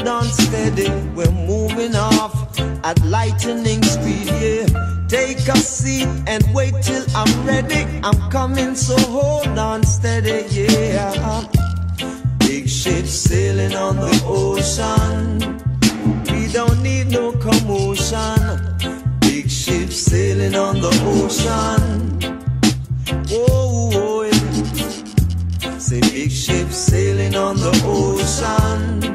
hold on steady. We're moving off at lightning speed, yeah. Take a seat and wait till I'm ready. I'm coming, so hold on steady, yeah. Big ship sailing on the ocean. We don't need no commotion. Big ship sailing on the ocean. Whoa, whoa, yeah. Say big ship sailing on the ocean.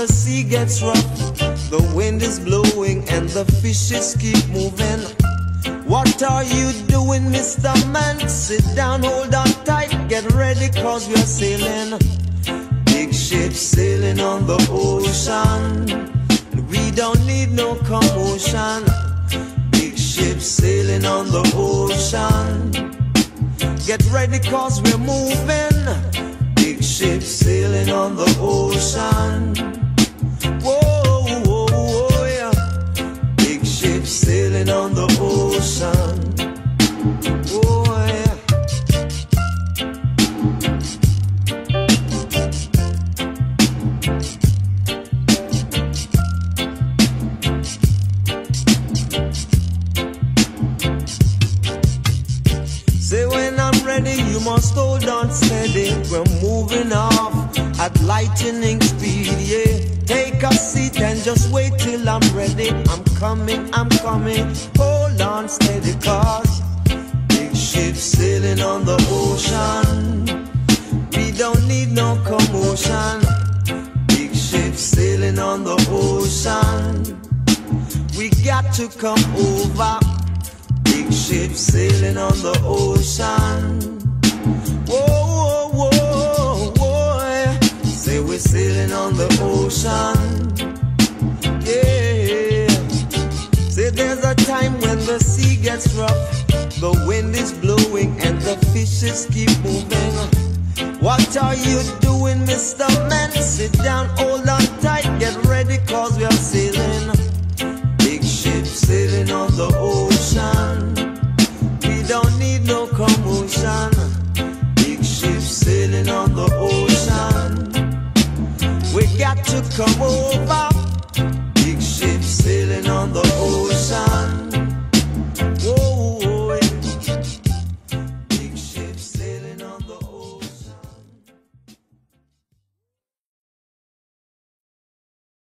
The sea gets rough, the wind is blowing, and the fishes keep moving. What are you doing, Mr. Man? Sit down, hold on tight, get ready, cause we're sailing. Big ship sailing on the ocean. We don't need no commotion. Big ship sailing on the ocean. Get ready, cause we're moving. Big ship sailing on the ocean. Must hold on steady. We're moving off at lightning speed, yeah. Take a seat and just wait till I'm ready. I'm coming, I'm coming. Hold on steady, cause big ship sailing on the ocean. We don't need no commotion. Big ship sailing on the ocean. We got to come over. Big ship sailing on the ocean. Whoa, whoa, whoa, whoa. Say we're sailing on the ocean. Yeah. Say there's a time when the sea gets rough, the wind is blowing, and the fishes keep moving. What are you doing, Mr. Man? Sit down, hold on tight, get ready, cause we are sailing. Big ship sailing on the ocean. We don't need no. To come over.